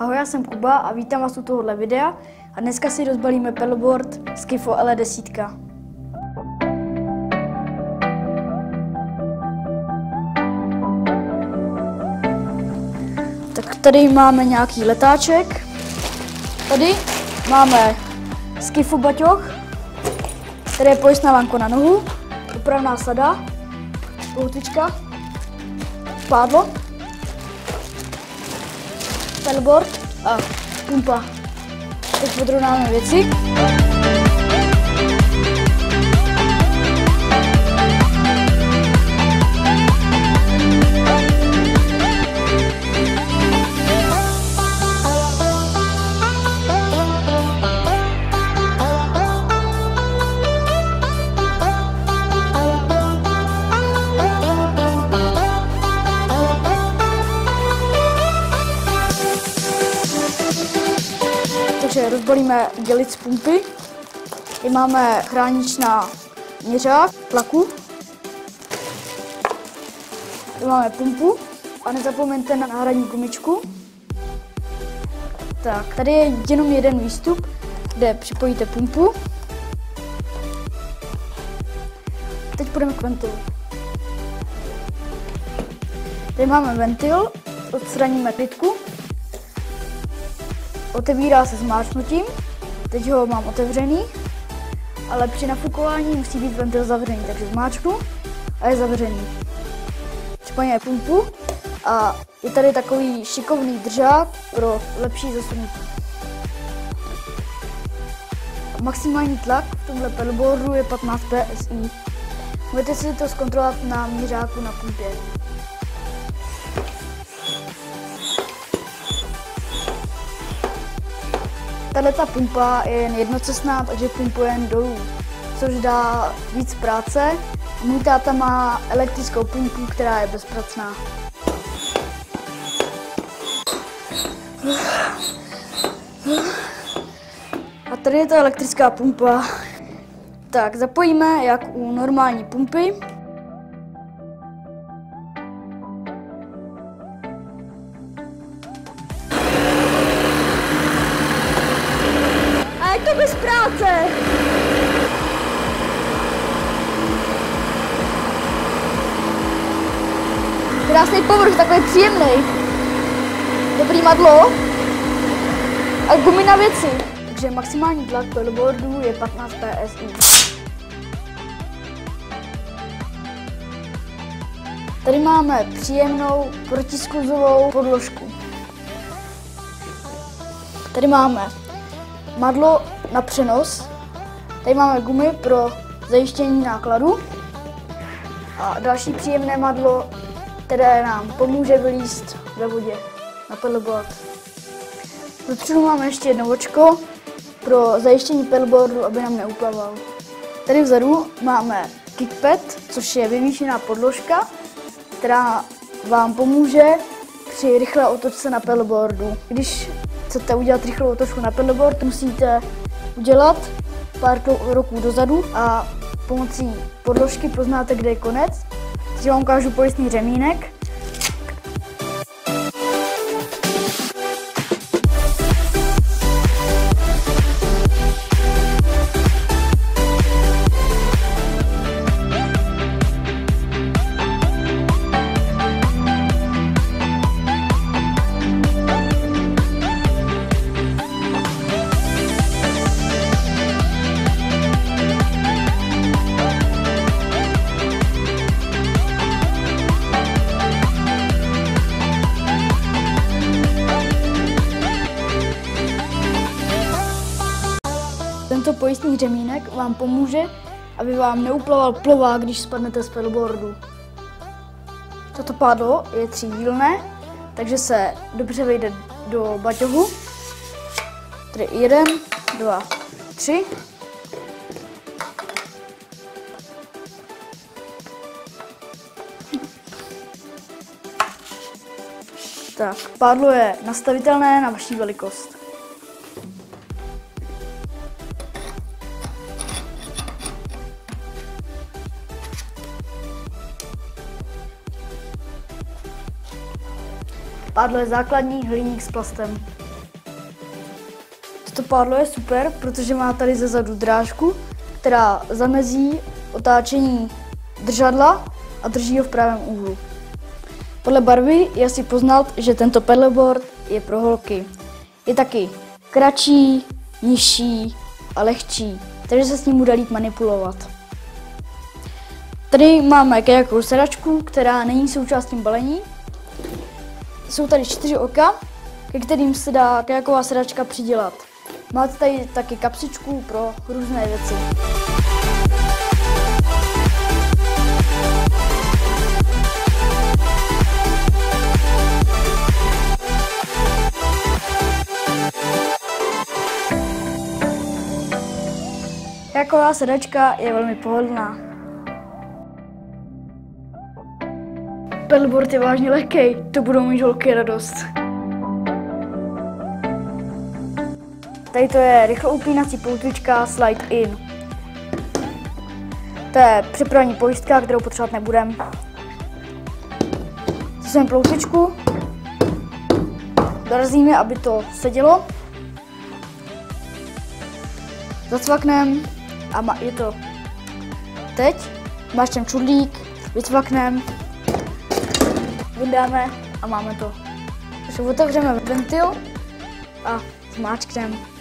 Ahoj, já jsem Kuba a vítám vás u tohohle videa a dneska si rozbalíme pedalboard Skifo L10. Tak tady máme nějaký letáček. Tady máme Skifu baťoch, který je pojistná lanko na nohu, opravná sada, poutička, pádlo, pedalboard a pumpa. Teď podrovnáme věci. Takže rozbalíme dělic pumpy. Tady máme chránič na měřák tlaku. Tady máme pumpu a nezapomeňte na náhradní gumičku. Tak, tady je jenom jeden výstup, kde připojíte pumpu. Teď půjdeme k ventilu. Tady máme ventil, odstraníme klitku Otevírá se zmáčknutím, teď ho mám otevřený, ale při nafukování musí být ventil zavřený, takže zmáčknu a je zavřený. Připojíme pumpu a je tady takový šikovný držák pro lepší zasunutí. Maximální tlak v tomhle pedalboardu je 15 PSI. Můžete si to zkontrolovat na měřáku na pumpě. Tahle ta pumpa je jen jednocestná, takže pumpuje jen dolů, což dá víc práce. Můj táta má elektrickou pumpu, která je bezpracná. A tady je ta elektrická pumpa. Tak, zapojíme jak u normální pumpy. Krásný povrch, takový příjemný. Dobrý madlo. A gumy na věci. Takže maximální tlak pedalboardu je 15 PSI. Tady máme příjemnou protiskluzovou podložku. Tady máme madlo na přenos. Tady máme gumy pro zajištění nákladu. A další příjemné madlo, které nám pomůže vylíst ve vodě na pedalboard. Dopředu máme ještě jedno očko pro zajištění pedalboardu, aby nám neuplaval. Tady vzadu máme kickpad, což je vyvýšená podložka, která vám pomůže při rychlé otočce na pedalboardu. Když chcete udělat rychlou otočku na pedalboard, musíte udělat pár roků dozadu a pomocí podložky poznáte, kde je konec. Teď vám ukážu pojistný řemínek. Řemínek vám pomůže, aby vám neuplaval plovák, když spadnete z pedalboardu. Toto pádlo je třídílné, takže se dobře vejde do baťohu. Tady jeden, dva, tři. Tak, pádlo je nastavitelné na vaší velikost. Pádlo je základní hliník s plastem. To pádlo je super, protože má tady zezadu drážku, která zamezí otáčení držadla a drží ho v pravém úhlu. Podle barvy je asi poznat, že tento pedalboard je pro holky. Je taky kratší, nižší a lehčí, takže se s ním bude líp manipulovat. Tady máme kajakovou sedačku, která není součástí balení. Jsou tady čtyři oka, ke kterým se dá kajaková sedačka přidělat. Máte tady taky kapsičku pro různé věci. Kajaková sedačka je velmi pohodlná. Pedalboard je vážně lehký, to budou mít holky radost. Tady to je rychlo upínací poutvička Slide In. To je připravení pojistka, kterou potřebovat nebudem. Zasujeme ploutičku, dorazíme, aby to sedělo. Zacvaknem a je to teď. Máš ten čudlík, vycvaknem vydáme a máme to. Takže otevřeme ventil a zmáčkneme